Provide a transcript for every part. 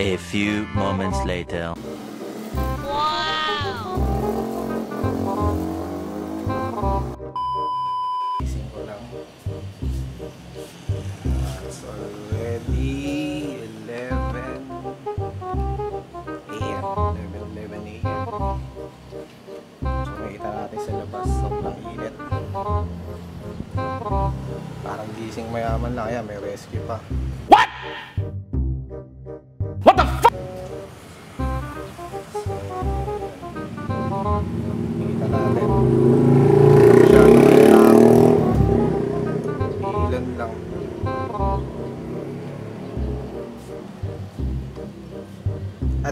A few moments later. Gising ko lang. Ah, It's already 11 a.m. 11, 11 a.m. So makita natin sa labas. Sobrang init. Parang gising mayaman lang. Ayan, may rescue pa.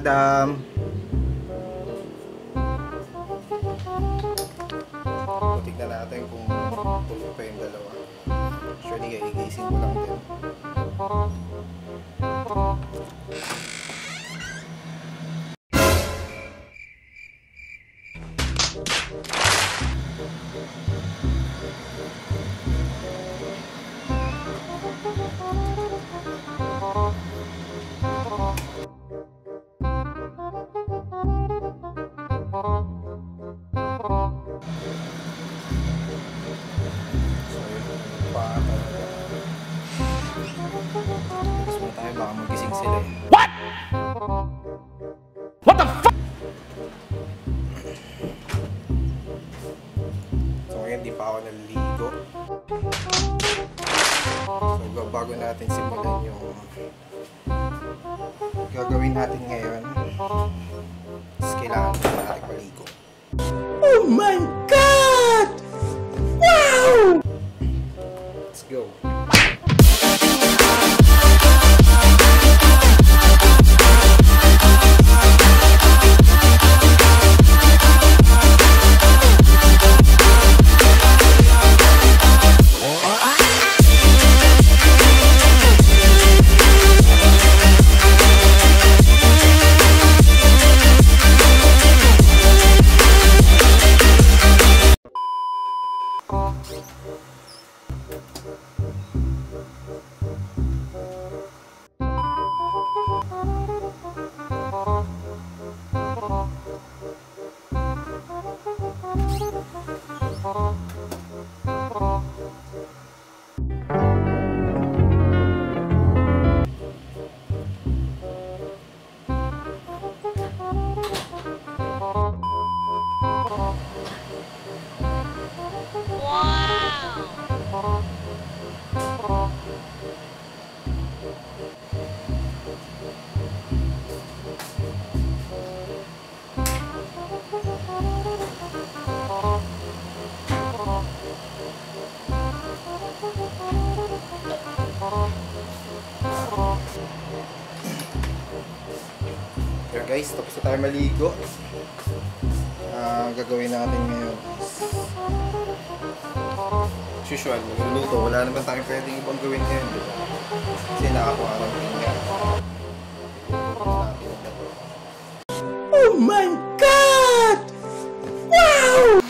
So, tignan natin kung tulog pa yung dalawa. Actually, gigising ko lang din. Ngayon di pa ako naliligo. So bago natin simulan yung gagawin natin ngayon is kailangan pa natin maligo. Oh my God! Wow! Let's go. Okay guys, tapos na tayo maligo. Ah, gagawin natin ngayon is as usual, magluluto. Wala naman tayong pwedeng ibang gawin ngayon. di ba? Kasi nakakuha ng tinga. Oh my God! Wow!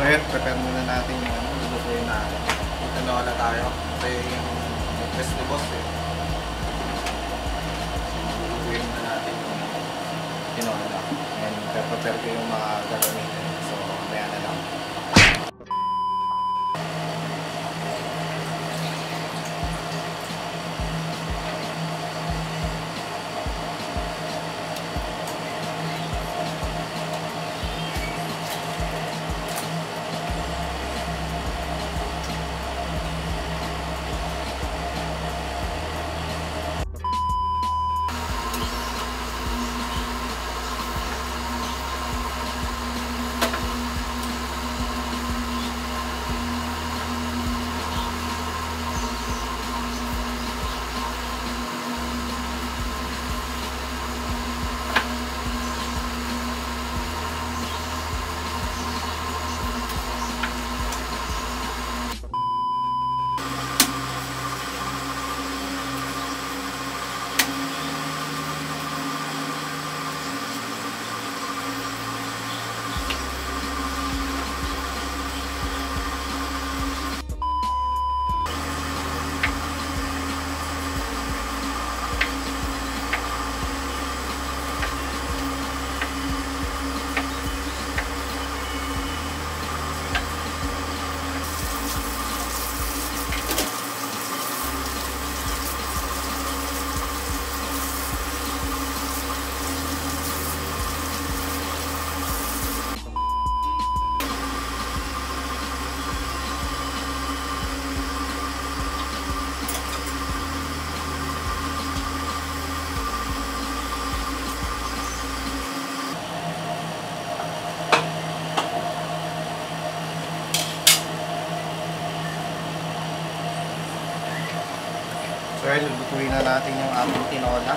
So yun, prepare muna natin yung ano, lulutuin natin. Dito na tayo. Ito yung request ni boss eh. Lulutuin na natin yung tinola. And prepare ko yung mga gagamitin. So, So yun, lulutuin na natin yung ating tinola.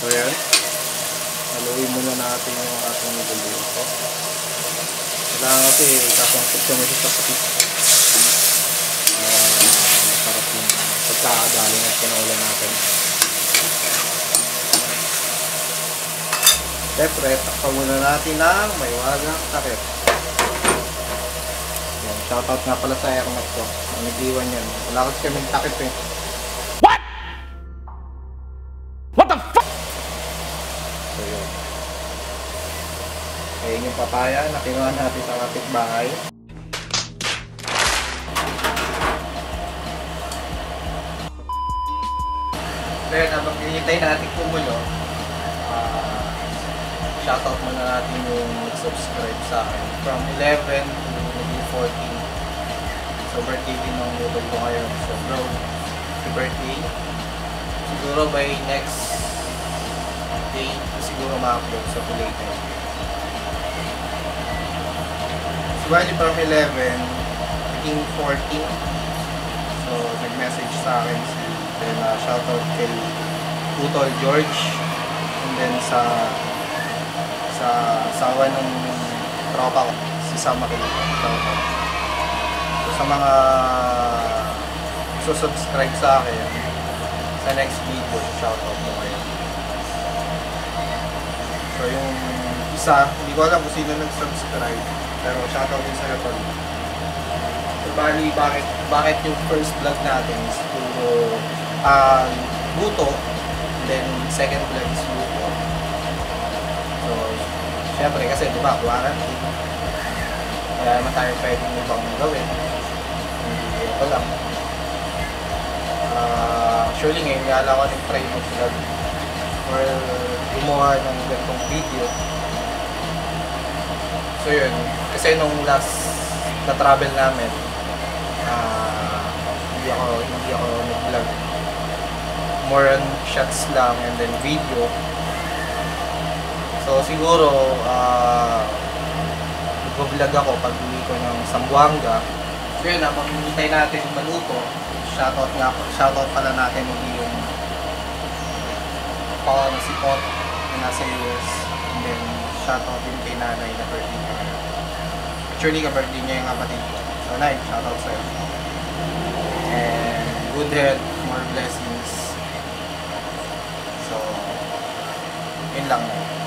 So yan. Haluin muna natin yung ating niluluto. Kailangan kasi kasangkot kami sa sakit. Ah, masarap yung pagkakagaling at tinola natin. Siyempre, takpan muna natin ng may wagang takip. Yan, shoutout nga pala sa airmat ko. Nag-iwan yan. Wala kasi kaming takip eh. Yung papaya na kinuha natin sa kapitbahay. Kaya habang hinihintay natin kumulo, ah, shoutout muna natin yung subscribe sa akin. From 11 to maybe 14. So birthday din ng noodle ko ngayon. So bro, happy birthday. Siguro by next day, siguro ma-upload sa later. Bali from 11, naging 14. So nag-message sa akin si Then, uh, shoutout kay Utol George. And then sa sa asawa ng tropa ko, si Sama kay shoutout. So, sa mga susubscribe sa akin, sa next video, shoutout mo kayo. So yung isa, hindi ko alam kung sino nag-subscribe, pero shoutout din sa'yo tol. So bali, bakit, bakit yung first vlog natin is puro ah luto, then second vlog is luto. So, syempre kasi di ba, quarantine. Kaya naman tayo pwedeng ibang gawin. Hindi ko lang. Ah, surely ngayon nga lang ako nag-try mag-vlog or gumawa ng ganitong video. So yun, kasi nung last na travel namin, ah hindi ako hindi ako nag-vlog. More on shots lang and then video. So siguro ah mag-vlog ako pag uwi ko ng Zamboanga. So yun, habang hinihintay natin maluto, shoutout nga shoutout pala natin yung pa na si Pot na nasa US. And then, shoutout din kay nanay na birthday niya. Actually, ka-birthday niya yung kapatid ko. So, Nay, shoutout sa'yo. And good health, more blessings. So, yun lang. Nay.